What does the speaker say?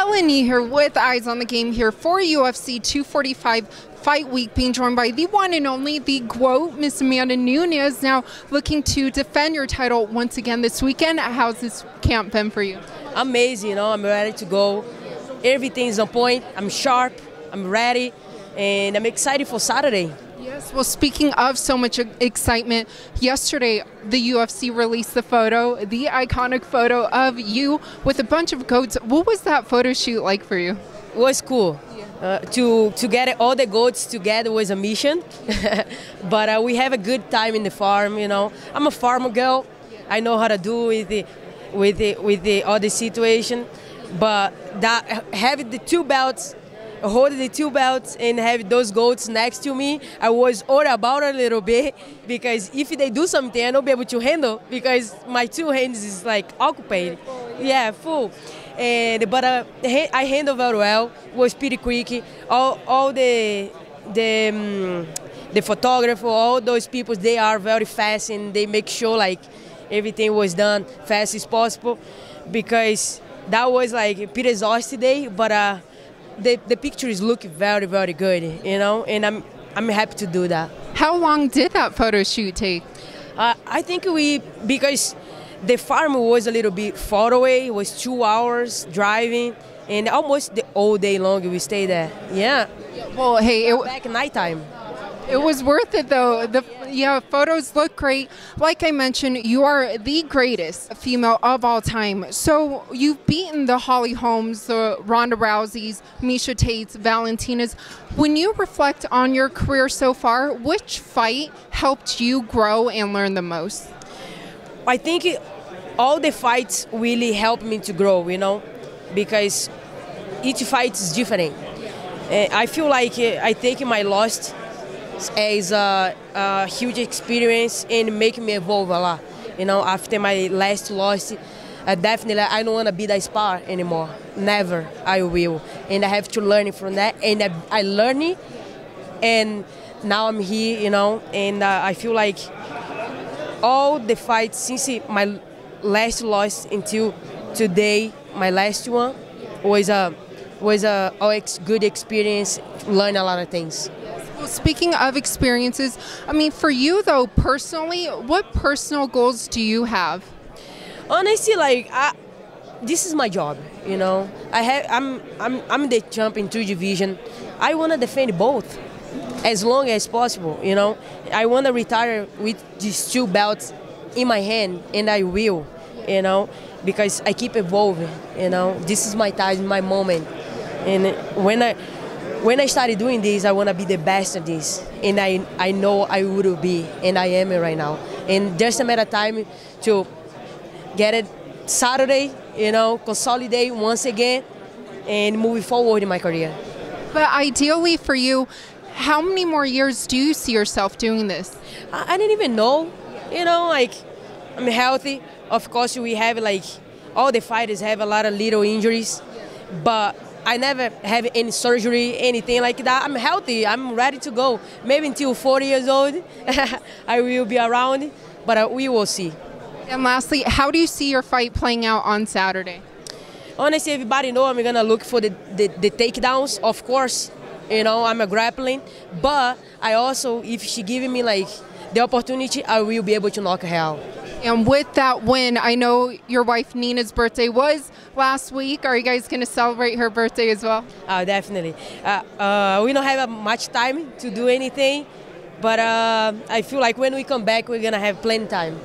Helen here with Eyes on the Game here for UFC 245 Fight Week, being joined by the one and only, the GWOAT, Miss Amanda Nunes, now looking to defend your title once again this weekend. How's this camp been for you? Amazing, you know, I'm ready to go. Everything's on point. I'm sharp, I'm ready, and I'm excited for Saturday. Yes, well, speaking of so much excitement, yesterday the UFC released the photo, the iconic photo of you with a bunch of goats. What was that photo shoot like for you? It was cool. Uh, to to get all the goats together was a mission, but uh, we have a good time in the farm. You know, I'm a farmer girl. I know how to do with the with the with the other situation, but that having the two belts hold the two belts and have those goats next to me, I was all about a little bit because if they do something, I don't be able to handle because my two hands is like occupied. Yeah, full. And but uh, I handled very well. Was pretty quick. All all the the. Um, the photographer, all those people, they are very fast and they make sure like everything was done fast as possible because that was like pretty exhausting day, but uh, the, the pictures look very, very good, you know, and I'm, I'm happy to do that. How long did that photo shoot take? Uh, I think we, because the farm was a little bit far away, it was two hours driving, and almost the whole day long we stayed there. Yeah. Well, hey, it back nighttime. It was worth it though. The yeah, photos look great. Like I mentioned, you are the greatest female of all time. So you've beaten the Holly Holms, the Ronda Rouseys, Miesha Tates, Valentinas. When you reflect on your career so far, which fight helped you grow and learn the most? I think it, all the fights really helped me to grow. You know, because each fight is different. Eh, I feel like eh, I take my lost as a, a huge experience and make me evolve a lot. You know, after my last loss, uh, definitely I don't want to be that spar anymore. Never, I will. And I have to learn from that. And I, I learn it, and now I'm here, you know, and uh, I feel like all the fights since my last loss until today, my last one, was a was a good experience. Learn a lot of things. Well, speaking of experiences, I mean, for you though, personally, what personal goals do you have? Honestly, like, I, this is my job. You know, I have, I'm, I'm, I'm the champ in two division. I want to defend both as long as possible. You know, I want to retire with these two belts in my hand, and I will. You know, because I keep evolving. You know, this is my time, my moment, and when I when I started doing this, I want to be the best at this, and I I know I would be, and I am right now. And just a matter of time to get it Saturday, you know, consolidate once again, and move forward in my career. But ideally for you, how many more years do you see yourself doing this? I, I didn't even know. You know, like I'm healthy. Of course, we have like all the fighters have a lot of little injuries, but I never have any surgery, anything like that. I'm healthy. I'm ready to go. Maybe until 40 years old, I will be around, but uh, we will see. And lastly, how do you see your fight playing out on Saturday? Honestly, everybody know I'm gonna look for the, the, the takedowns. Of course, you know I'm a grappling, but I also, if she giving me like the opportunity, I will be able to knock her out. And with that win, I know your wife Nina's birthday was last week. Are you guys going to celebrate her birthday as well? Oh, definitely. Uh, uh, we don't have much time to do anything, but uh, I feel like when we come back, we're going to have plenty time.